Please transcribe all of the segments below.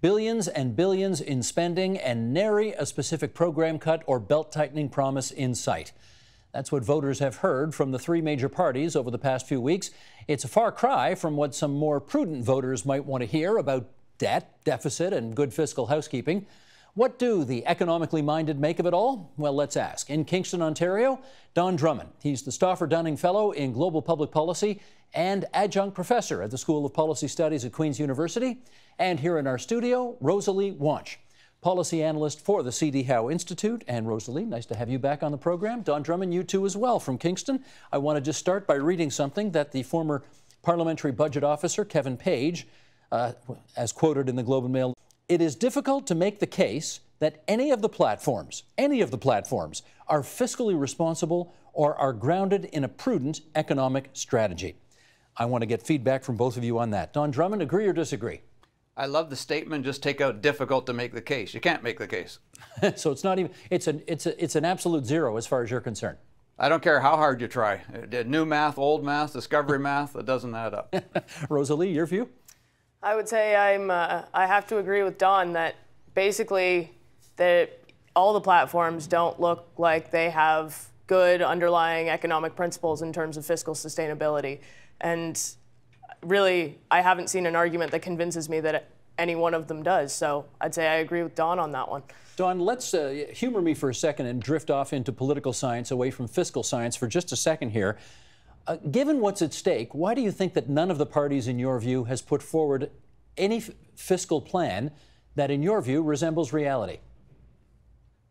Billions and billions in spending and nary a specific program cut or belt tightening promise in sight. That's what voters have heard from the three major parties over the past few weeks. It's a far cry from what some more prudent voters might want to hear about debt, deficit, and good fiscal housekeeping. What do the economically minded make of it all? Well, let's ask. In Kingston, Ontario, Don Drummond. He's the Stauffer Dunning Fellow in Global Public Policy and adjunct professor at the School of Policy Studies at Queen's University. And here in our studio, Rosalie Wyonch, policy analyst for the C.D. Howe Institute. And Rosalie, nice to have you back on the program. Don Drummond, you too as well from Kingston. I want to just start by reading something that the former parliamentary budget officer, Kevin Page, uh, as quoted in the Globe and Mail, it is difficult to make the case that any of the platforms, any of the platforms, are fiscally responsible or are grounded in a prudent economic strategy. I want to get feedback from both of you on that. Don Drummond, agree or disagree? I love the statement. Just take out difficult to make the case. You can't make the case. so it's not even. It's an. It's a. It's an absolute zero as far as you're concerned. I don't care how hard you try. New math, old math, discovery math. It doesn't add up. Rosalie, your view? I would say I'm. Uh, I have to agree with Don that basically that all the platforms don't look like they have good underlying economic principles in terms of fiscal sustainability. And really, I haven't seen an argument that convinces me that any one of them does. So I'd say I agree with Don on that one. Don, let's uh, humor me for a second and drift off into political science away from fiscal science for just a second here. Uh, given what's at stake, why do you think that none of the parties, in your view, has put forward any fiscal plan that, in your view, resembles reality?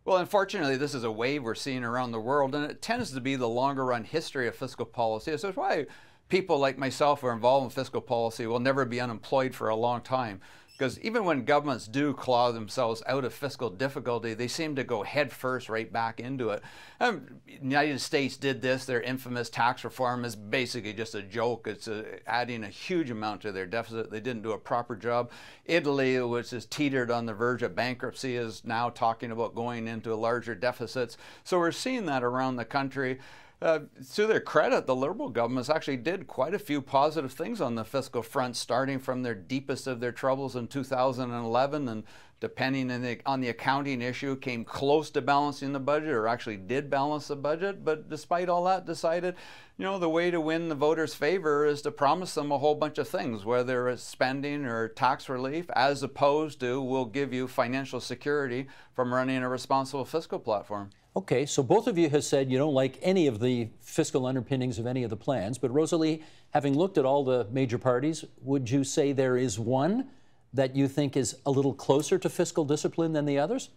Well, unfortunately, this is a wave we're seeing around the world, and it tends to be the longer run history of fiscal policy. So that's why people like myself who are involved in fiscal policy will never be unemployed for a long time. Because even when governments do claw themselves out of fiscal difficulty, they seem to go headfirst right back into it. Um, United States did this. Their infamous tax reform is basically just a joke. It's a, adding a huge amount to their deficit. They didn't do a proper job. Italy, which is teetered on the verge of bankruptcy, is now talking about going into larger deficits. So we're seeing that around the country. Uh, to their credit, the Liberal governments actually did quite a few positive things on the fiscal front, starting from their deepest of their troubles in 2011 and depending on the, on the accounting issue, came close to balancing the budget or actually did balance the budget. But despite all that, decided, you know, the way to win the voters' favor is to promise them a whole bunch of things, whether it's spending or tax relief, as opposed to we'll give you financial security from running a responsible fiscal platform. Okay, so both of you have said you don't like any of the fiscal underpinnings of any of the plans, but Rosalie, having looked at all the major parties, would you say there is one that you think is a little closer to fiscal discipline than the others?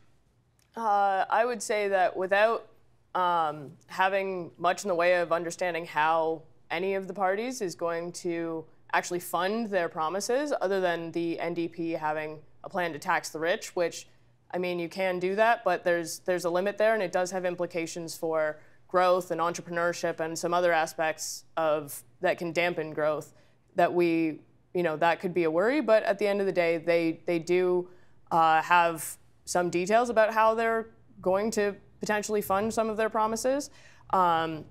Uh, I would say that without um, having much in the way of understanding how any of the parties is going to actually fund their promises, other than the NDP having a plan to tax the rich, which I mean, you can do that, but there's there's a limit there, and it does have implications for growth and entrepreneurship and some other aspects of that can dampen growth. That we, you know, that could be a worry. But at the end of the day, they they do uh, have some details about how they're going to potentially fund some of their promises. Um,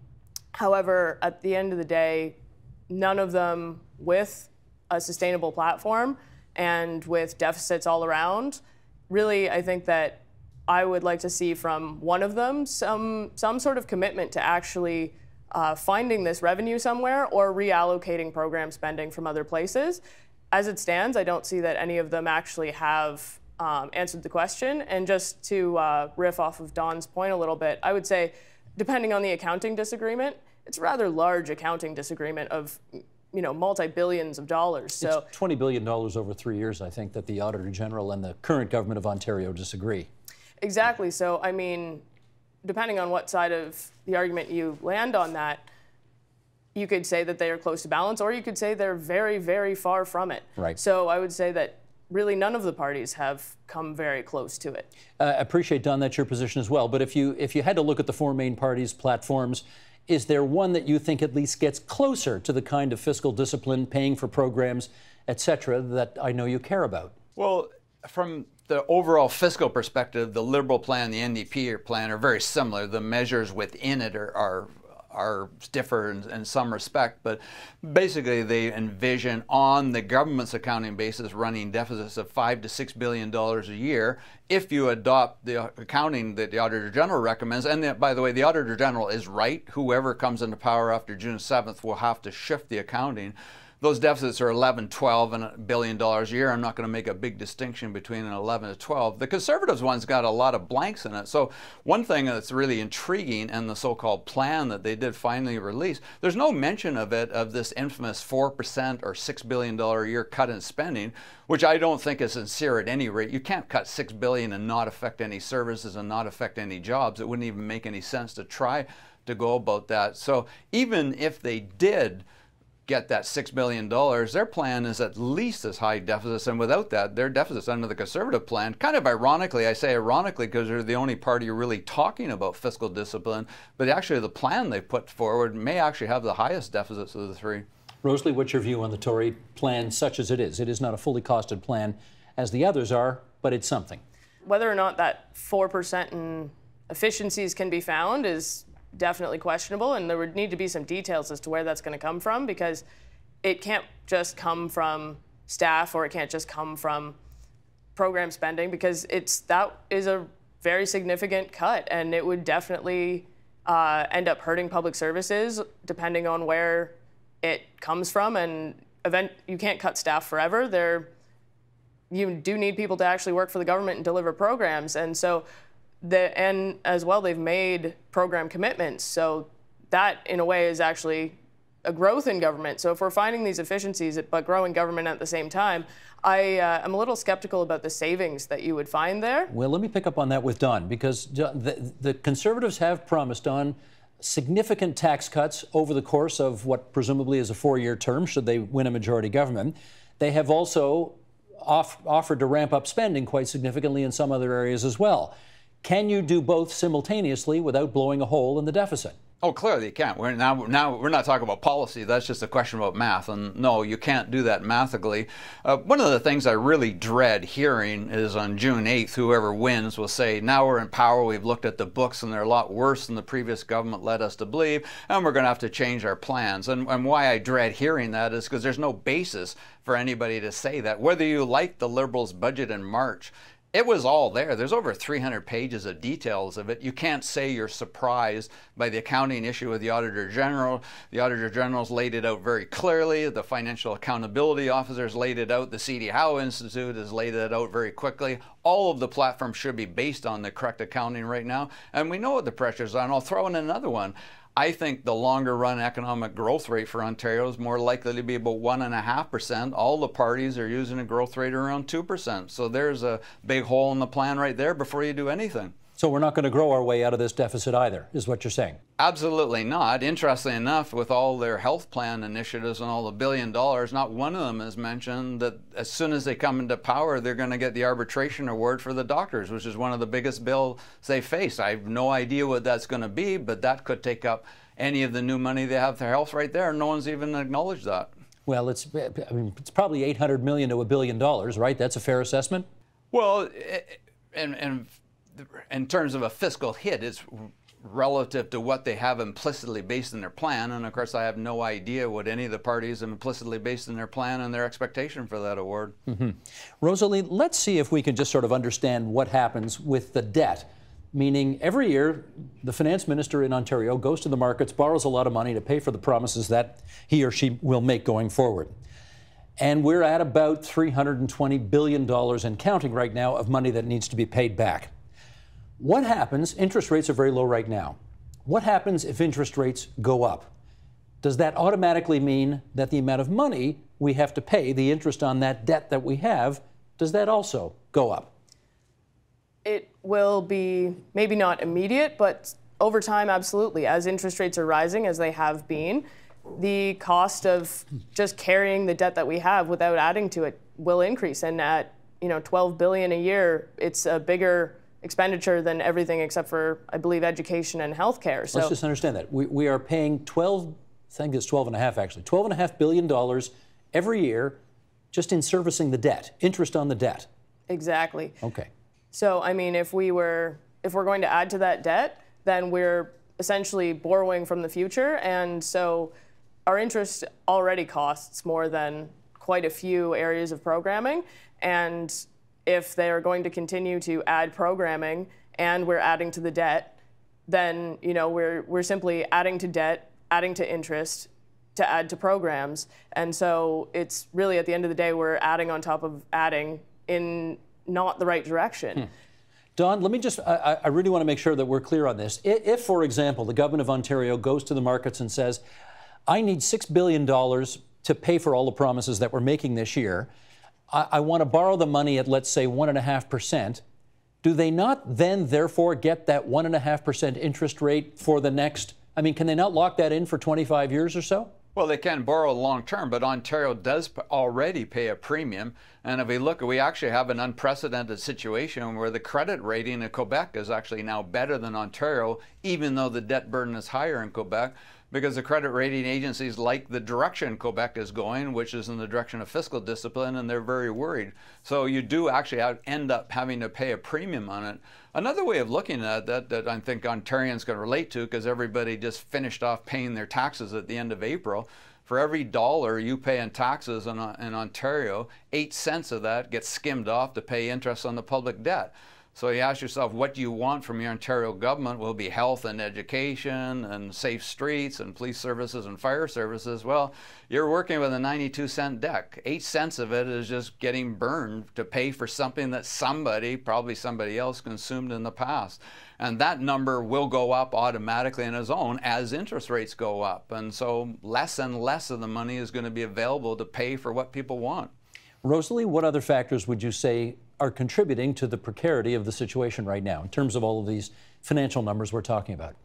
however, at the end of the day, none of them with a sustainable platform and with deficits all around really, I think that I would like to see from one of them some some sort of commitment to actually uh, finding this revenue somewhere or reallocating program spending from other places. As it stands, I don't see that any of them actually have um, answered the question. And just to uh, riff off of Don's point a little bit, I would say, depending on the accounting disagreement, it's a rather large accounting disagreement of you know, multi-billions of dollars. So it's $20 billion over three years, I think, that the Auditor General and the current government of Ontario disagree. Exactly. So, I mean, depending on what side of the argument you land on that, you could say that they are close to balance, or you could say they're very, very far from it. Right. So I would say that really none of the parties have come very close to it. Uh, I appreciate, Don, that's your position as well. But if you if you had to look at the four main parties' platforms, is there one that you think at least gets closer to the kind of fiscal discipline, paying for programs, et cetera, that I know you care about? Well, from the overall fiscal perspective, the Liberal plan, the NDP plan are very similar. The measures within it are, are are differ in, in, some respect, but basically they envision on the government's accounting basis running deficits of five to six billion dollars a year if you adopt the accounting that the Auditor General recommends. And the, by the way, the Auditor General is right. Whoever comes into power after June 7th will have to shift the accounting those deficits are 11, 12 and a billion dollars a year. I'm not going to make a big distinction between an 11 to 12. The conservatives one's got a lot of blanks in it. So one thing that's really intriguing in the so-called plan that they did finally release, there's no mention of it of this infamous 4% or $6 billion a year cut in spending, which I don't think is sincere at any rate. You can't cut 6 billion and not affect any services and not affect any jobs. It wouldn't even make any sense to try to go about that. So even if they did get that $6 billion, their plan is at least as high deficits. And without that, their deficits under the conservative plan, kind of ironically, I say ironically because they're the only party really talking about fiscal discipline, but actually the plan they put forward may actually have the highest deficits of the three. Rosalie, what's your view on the Tory plan, such as it is? It is not a fully costed plan as the others are, but it's something. Whether or not that 4% in efficiencies can be found is definitely questionable, and there would need to be some details as to where that's going to come from because it can't just come from staff or it can't just come from program spending because it's that is a very significant cut, and it would definitely uh, end up hurting public services depending on where it comes from. And event you can't cut staff forever. There, you do need people to actually work for the government and deliver programs, and so the, and as well, they've made program commitments. So that, in a way, is actually a growth in government. So if we're finding these efficiencies but growing government at the same time, I uh, am a little skeptical about the savings that you would find there. Well, let me pick up on that with Don because the, the conservatives have promised on significant tax cuts over the course of what presumably is a four-year term should they win a majority government. They have also off, offered to ramp up spending quite significantly in some other areas as well. Can you do both simultaneously without blowing a hole in the deficit? Oh, clearly you can't. We're now, now we're not talking about policy. That's just a question about math. And no, you can't do that mathically. Uh, one of the things I really dread hearing is on June 8th, whoever wins will say, now we're in power, we've looked at the books, and they're a lot worse than the previous government led us to believe, and we're going to have to change our plans. And, and why I dread hearing that is because there's no basis for anybody to say that. Whether you like the Liberals' budget in March, it was all there. There's over 300 pages of details of it. You can't say you're surprised by the accounting issue with the Auditor General. The Auditor General's laid it out very clearly. The Financial Accountability Officers laid it out. The C.D. Howe Institute has laid it out very quickly. All of the platforms should be based on the correct accounting right now. And we know what the pressures are. And I'll throw in another one. I think the longer run economic growth rate for Ontario is more likely to be about 1.5%. All the parties are using a growth rate around 2%. So there's a big hole in the plan right there before you do anything. So we're not going to grow our way out of this deficit either, is what you're saying? Absolutely not. Interestingly enough, with all their health plan initiatives and all the billion dollars, not one of them has mentioned that as soon as they come into power, they're going to get the arbitration award for the doctors, which is one of the biggest bills they face. I have no idea what that's going to be, but that could take up any of the new money they have for health right there. No one's even acknowledged that. Well, it's, I mean, it's probably 800 million to a billion dollars, right? That's a fair assessment? Well, eh, eh, and, and in terms of a fiscal hit, it's relative to what they have implicitly based in their plan. And of course, I have no idea what any of the parties have implicitly based in their plan and their expectation for that award. Mm-hmm. Rosalie, let's see if we can just sort of understand what happens with the debt. Meaning, every year, the finance minister in Ontario goes to the markets, borrows a lot of money to pay for the promises that he or she will make going forward. And we're at about $320 billion and counting right now of money that needs to be paid back. What happens? Interest rates are very low right now. What happens if interest rates go up? Does that automatically mean that the amount of money we have to pay, the interest on that debt that we have, does that also go up? It will be maybe not immediate, but over time, absolutely. As interest rates are rising, as they have been, the cost of just carrying the debt that we have without adding to it will increase. And at you know 12 billion a year, it's a bigger expenditure than everything except for, I believe, education and healthcare. So let's just understand that we, we are paying 12, I think it's 12 and a half actually, 12 and a half billion dollars every year just in servicing the debt, interest on the debt. Exactly. Okay. So I mean, if we were, if we're going to add to that debt, then we're essentially borrowing from the future. And so our interest already costs more than quite a few areas of programming. And if they are going to continue to add programming and we're adding to the debt, then you know we're we're simply adding to debt, adding to interest to add to programs. And so it's really at the end of the day we're adding on top of adding in not the right direction. Hmm. Don, let me just, I, I, really want to make sure that we're clear on this. If, for example, the government of Ontario goes to the markets and says, I need $6 billion to pay for all the promises that we're making this year, I, I want to borrow the money at, let's say, 1.5%, do they not then, therefore, get that 1.5% interest rate for the next? I mean, can they not lock that in for 25 years or so? Well, they can borrow long term, but Ontario does already pay a premium. And if we look, we actually have an unprecedented situation where the credit rating in Quebec is actually now better than Ontario, even though the debt burden is higher in Quebec because the credit rating agencies like the direction Quebec is going, which is in the direction of fiscal discipline, and they're very worried. So you do actually end up having to pay a premium on it. Another way of looking at that that I think Ontarians can relate to, because everybody just finished off paying their taxes at the end of April. For every dollar you pay in taxes in, uh, in Ontario, eight cents of that gets skimmed off to pay interest on the public debt. So you ask yourself, what do you want from your Ontario government? Will be health and education and safe streets and police services and fire services. Well, you're working with a 92 cent deck. Eight cents of it is just getting burned to pay for something that somebody, probably somebody else, consumed in the past. And that number will go up automatically on its own as interest rates go up. And so less and less of the money is going to be available to pay for what people want. Rosalie, what other factors would you say are contributing to the precarity of the situation right now in terms of all of these financial numbers we're talking about?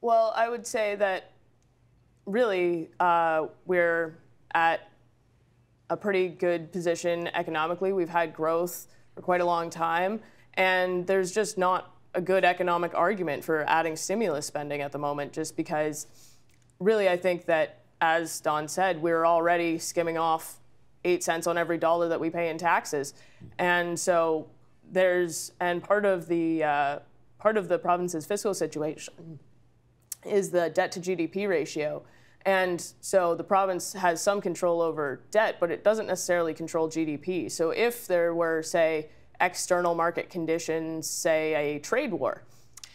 Well, I would say that really uh, we're at a pretty good position economically. We've had growth for quite a long time, and there's just not a good economic argument for adding stimulus spending at the moment, just because really I think that, as Don said, we're already skimming off eight cents on every dollar that we pay in taxes. And so there's, and part of the, uh, part of the province's fiscal situation is the debt to GDP ratio. And so the province has some control over debt, but it doesn't necessarily control GDP. So if there were, say, external market conditions, say a trade war,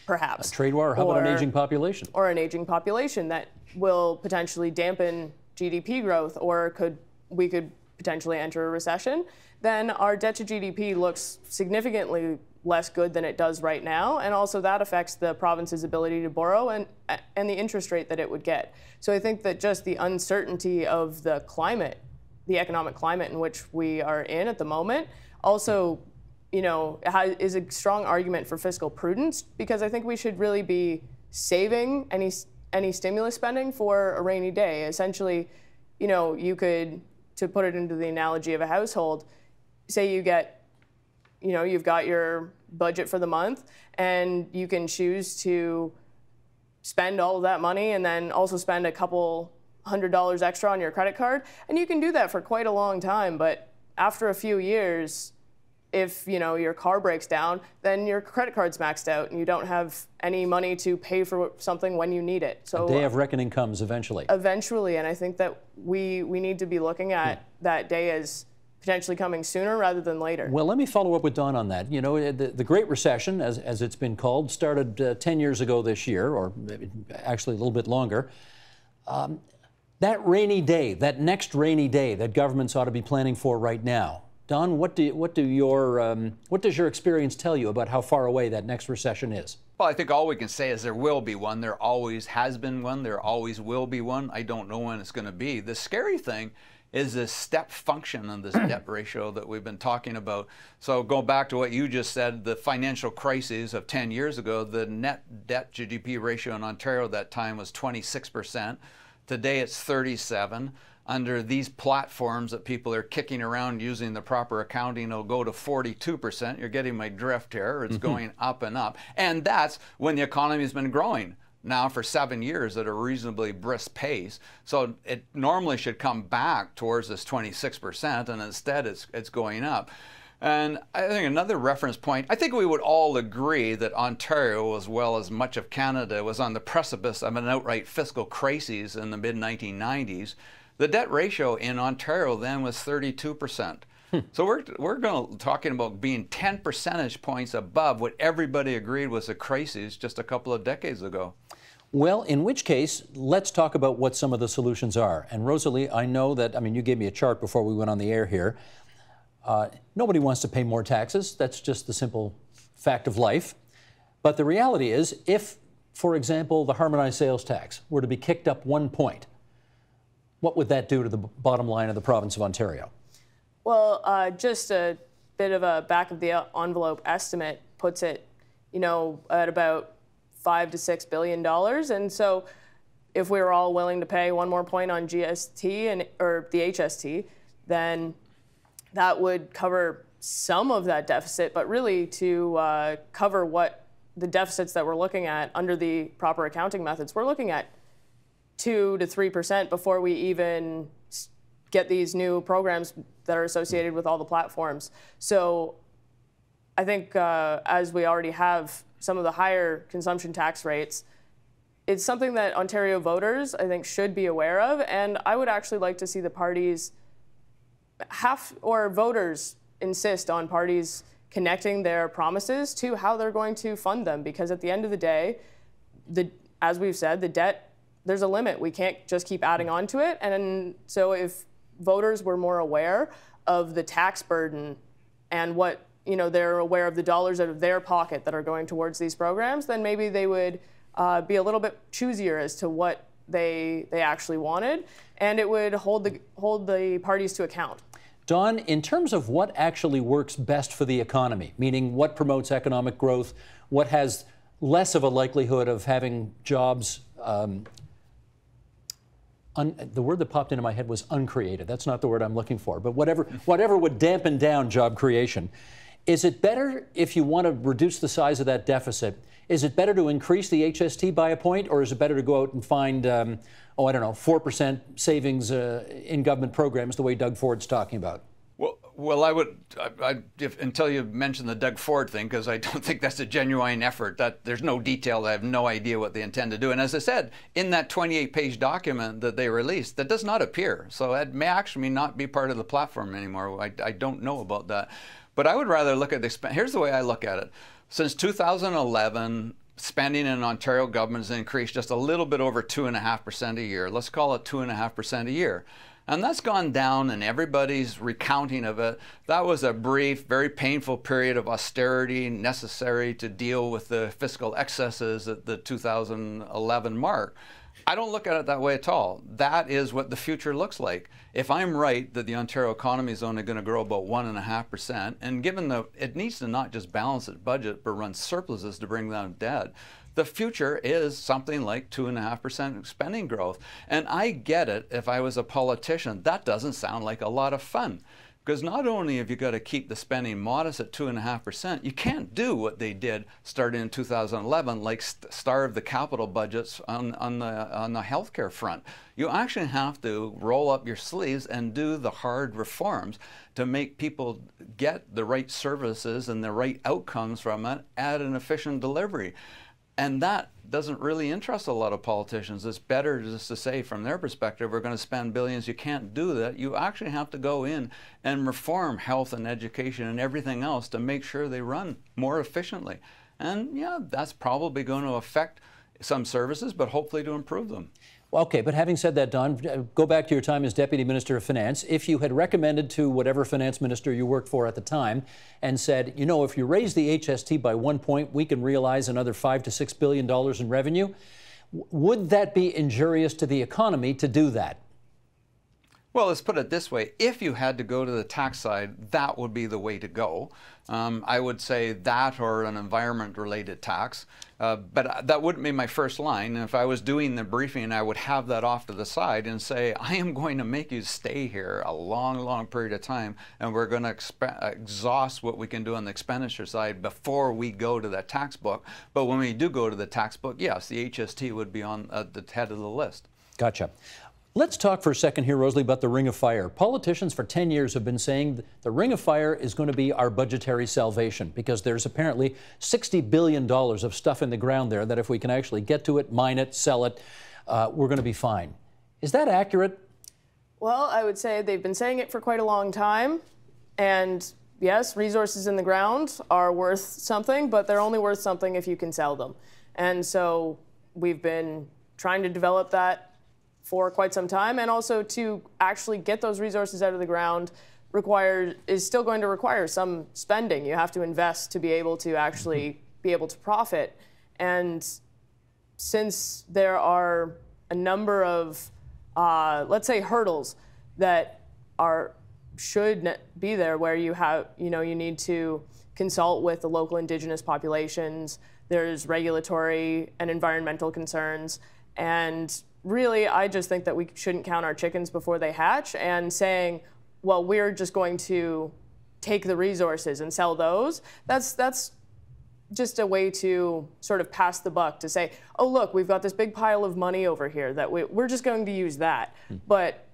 perhaps. A trade war, or how or, about an aging population? Or an aging population that will potentially dampen GDP growth, or could we could potentially enter a recession, then our debt to GDP looks significantly less good than it does right now, and also that affects the province's ability to borrow and and the interest rate that it would get. So I think that just the uncertainty of the climate, the economic climate in which we are in at the moment, also, you know, is a strong argument for fiscal prudence because I think we should really be saving any any stimulus spending for a rainy day. Essentially, you know, you could to put it into the analogy of a household, say you get, you know, you've got your budget for the month and you can choose to spend all of that money and then also spend a couple hundred dollars extra on your credit card. And you can do that for quite a long time, but after a few years, if you know your car breaks down, then your credit card's maxed out and you don't have any money to pay for something when you need it. So a day of reckoning comes eventually. Eventually, and I think that we we need to be looking at hmm. that day as potentially coming sooner rather than later. Well, let me follow up with Don on that. You know, the, the Great Recession, as, as it's been called, started uh, 10 years ago this year, or actually a little bit longer. Um, that rainy day, that next rainy day that governments ought to be planning for right now, Don, what do what do your um, what does your experience tell you about how far away that next recession is? Well, I think all we can say is there will be one. There always has been one. There always will be one. I don't know when it's going to be. The scary thing is this step function and this debt ratio that we've been talking about. So go back to what you just said, the financial crises of 10 years ago, the net debt GDP ratio in Ontario at that time was 26%. Today it's 37 under these platforms that people are kicking around using the proper accounting will go to 42%. You're getting my drift here. It's mm-hmm. going up and up. And that's when the economy has been growing now for seven years at a reasonably brisk pace. So it normally should come back towards this 26%, and instead it's, it's going up. And I think another reference point, I think we would all agree that Ontario, as well as much of Canada, was on the precipice of an outright fiscal crisis in the mid 1990s. The debt ratio in Ontario then was 32%. Hmm. So we're, we're going talking about being 10 percentage points above what everybody agreed was a crisis just a couple of decades ago. Well, in which case, let's talk about what some of the solutions are. And Rosalie, I know that, I mean, you gave me a chart before we went on the air here. Uh, nobody wants to pay more taxes. That's just the simple fact of life. But the reality is, if, for example, the harmonized sales tax were to be kicked up one point, what would that do to the bottom line of the province of Ontario? Well, uh, just a bit of a back of the envelope estimate puts it, you know, at about five to six billion dollars. And so, if we were all willing to pay one more point on GST and or the HST, then that would cover some of that deficit, but really to uh, cover what the deficits that we're looking at under the proper accounting methods, we're looking at two to three percent before we even get these new programs that are associated with all the platforms. So I think uh, as we already have some of the higher consumption tax rates, it's something that Ontario voters, I think, should be aware of. And I would actually like to see the parties have, or voters insist on parties connecting their promises to how they're going to fund them. Because at the end of the day, the, as we've said, the debt, there's a limit. We can't just keep adding on to it. And so if voters were more aware of the tax burden and what you know they're aware of the dollars out of their pocket that are going towards these programs, then maybe they would uh, be a little bit choosier as to what they they actually wanted, and it would hold the hold the parties to account. Don, in terms of what actually works best for the economy, meaning what promotes economic growth, what has less of a likelihood of having jobs. Um, un, the word that popped into my head was uncreated. That's not the word I'm looking for, but whatever, whatever would dampen down job creation. Is it better if you want to reduce the size of that deficit? Is it better to increase the HST by a point, or is it better to go out and find, um, oh, I don't know, 4% savings uh, in government programs the way Doug Ford's talking about? Well, well, I would I, I, if, until you mention the Doug Ford thing because I don't think that's a genuine effort. That there's no detail. I have no idea what they intend to do. And as I said, in that 28-page document that they released, that does not appear. So it may actually not be part of the platform anymore. I, I don't know about that. But I would rather look at the here's the way I look at it. Since 2011, spending in Ontario government has increased just a little bit over two and a half percent a year. Let's call it two and a half percent a year. And that's gone down, and everybody's recounting of it. That was a brief, very painful period of austerity necessary to deal with the fiscal excesses at the 2011 mark. I don't look at it that way at all. That is what the future looks like. If I'm right that the Ontario economy is only going to grow about one and given that it needs to not just balance its budget but run surpluses to bring down debt, the future is something like two and a half percent spending growth. And I get it. If I was a politician, that doesn't sound like a lot of fun. Because not only have you got to keep the spending modest at 2.5%, you can't do what they did starting in 2011, like st starve the capital budgets on, on, the, on the healthcare front. You actually have to roll up your sleeves and do the hard reforms to make people get the right services and the right outcomes from it at an efficient delivery. And that doesn't really interest a lot of politicians. It's better just to say, from their perspective, we're going to spend billions. You can't do that. You actually have to go in and reform health and education and everything else to make sure they run more efficiently. And yeah, that's probably going to affect some services, but hopefully to improve them. Okay, but having said that, Don, uh, go back to your time as Deputy Minister of Finance. If you had recommended to whatever finance minister you worked for at the time and said, you know, if you raise the HST by one point, we can realize another five to six billion dollars in revenue, would that be injurious to the economy to do that? Well, let's put it this way. If you had to go to the tax side, that would be the way to go. Um, I would say that or an environment related tax. Uh, but that wouldn't be my first line. if I was doing the briefing, I would have that off to the side and say, I am going to make you stay here a long, long period of time, and we're going to exhaust what we can do on the expenditure side before we go to that tax book. But when we do go to the tax book, yes, the HST would be on the head of the list. Gotcha. Let's talk for a second here, Rosalie, about the Ring of Fire. Politicians for 10 years have been saying the Ring of Fire is going to be our budgetary salvation because there's apparently $60 billion of stuff in the ground there that if we can actually get to it, mine it, sell it, uh, we're going to be fine. Is that accurate? Well, I would say they've been saying it for quite a long time. And yes, resources in the ground are worth something, but they're only worth something if you can sell them. And so we've been trying to develop that for quite some time, and also to actually get those resources out of the ground requires is still going to require some spending. You have to invest to be able to actually be able to profit. And since there are a number of, uh, let's say, hurdles that are should be there, where you have, you know, you need to consult with the local indigenous populations. There's regulatory and environmental concerns, and really, I just think that we shouldn't count our chickens before they hatch and saying, well, we're just going to take the resources and sell those. That's, that's just a way to sort of pass the buck to say, oh, look, we've got this big pile of money over here that we, are just going to use that. Hmm. But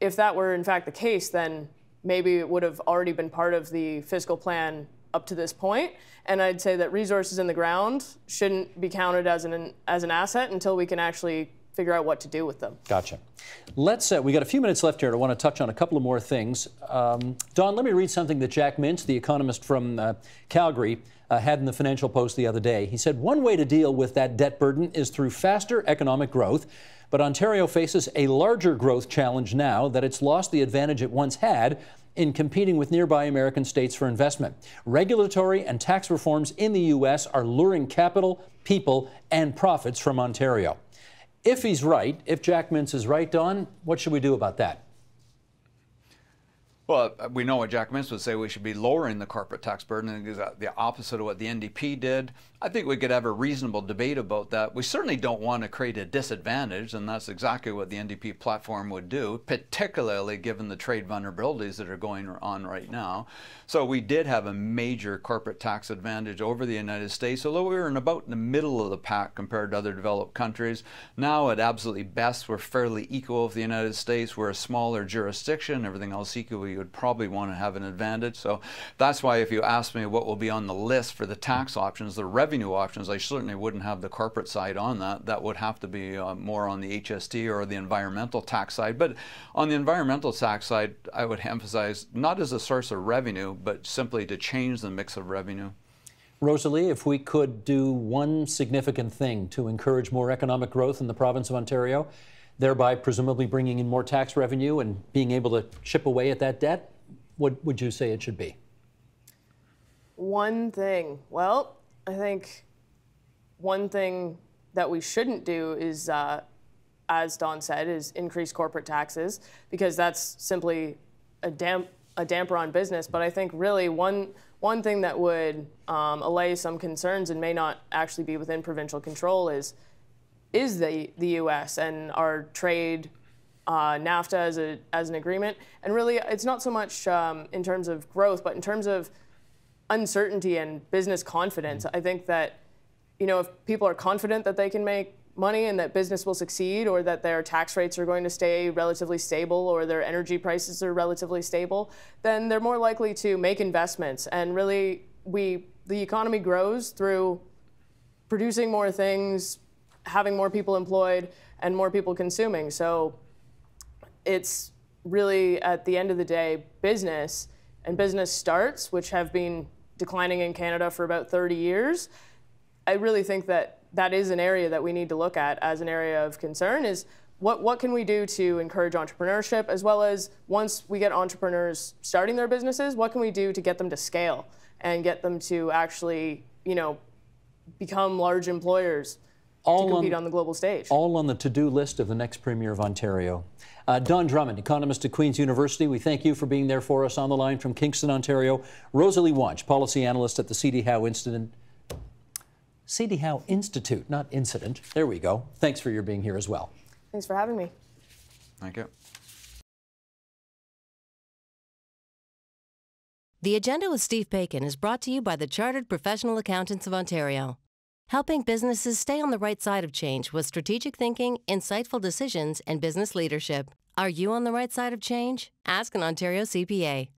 if that were in fact the case, then maybe it would have already been part of the fiscal plan up to this point. And I'd say that resources in the ground shouldn't be counted as an, as an asset until we can actually figure out what to do with them. Gotcha. Let's, uh, we got a few minutes left here. I want to touch on a couple of more things. Um, Don, let me read something that Jack Mintz, the economist from uh, Calgary, uh, had in the Financial Post the other day. He said one way to deal with that debt burden is through faster economic growth. But Ontario faces a larger growth challenge now that it's lost the advantage it once had in competing with nearby American states for investment. Regulatory and tax reforms in the U.S. are luring capital, people, and profits from Ontario. If he's right, if Jack Mintz is right, Don, what should we do about that? Well, uh, we know what Jack Mintz would say. We should be lowering the corporate tax burden. Is the opposite of what the NDP did. I think we could have a reasonable debate about that. We certainly don't want to create a disadvantage, and that's exactly what the NDP platform would do, particularly given the trade vulnerabilities that are going on right now. So we did have a major corporate tax advantage over the United States, although we were in about in the middle of the pack compared to other developed countries. Now, at absolutely best, we're fairly equal with the United States. We're a smaller jurisdiction. Everything else equal, would probably want to have an advantage. So that's why if you ask me what will be on the list for the tax options, the revenue options, I certainly wouldn't have the corporate side on that. That would have to be uh, more on the HST or the environmental tax side. But on the environmental tax side, I would emphasize not as a source of revenue, but simply to change the mix of revenue. Rosalie, if we could do one significant thing to encourage more economic growth in the province of Ontario, thereby presumably bringing in more tax revenue and being able to chip away at that debt, what would you say it should be? One thing. Well, I think one thing that we shouldn't do is, uh, as Don said, is increase corporate taxes because that's simply a, damp, a damper on business. But I think really one one thing that would um, allay some concerns and may not actually be within provincial control is is the the U.S. and our trade. Uh, NAFTA as, a, as an agreement. And really, it's not so much um, in terms of growth, but in terms of uncertainty and business confidence. I think that, you know, if people are confident that they can make money and that business will succeed or that their tax rates are going to stay relatively stable or their energy prices are relatively stable, then they're more likely to make investments. And really, we the economy grows through producing more things, having more people employed, and more people consuming. So it's really, at the end of the day, business and business starts, which have been declining in Canada for about 30 years. I really think that that is an area that we need to look at as an area of concern is what, what can we do to encourage entrepreneurship as well as once we get entrepreneurs starting their businesses, what can we do to get them to scale and get them to actually, you know, become large employers all to compete on, on the global stage. All on the to-do list of the next Premier of Ontario. Uh, Don Drummond, economist at Queen's University, we thank you for being there for us on the line from Kingston, Ontario. Rosalie Wyonch, policy analyst at the CD Howe Institute. CD Howe Institute, not incident. There we go. Thanks for your being here as well. Thanks for having me. Thank you. The Agenda with Steve Paikin is brought to you by the Chartered Professional Accountants of Ontario. Helping businesses stay on the right side of change with strategic thinking, insightful decisions, and business leadership. Are you on the right side of change? Ask an Ontario CPA.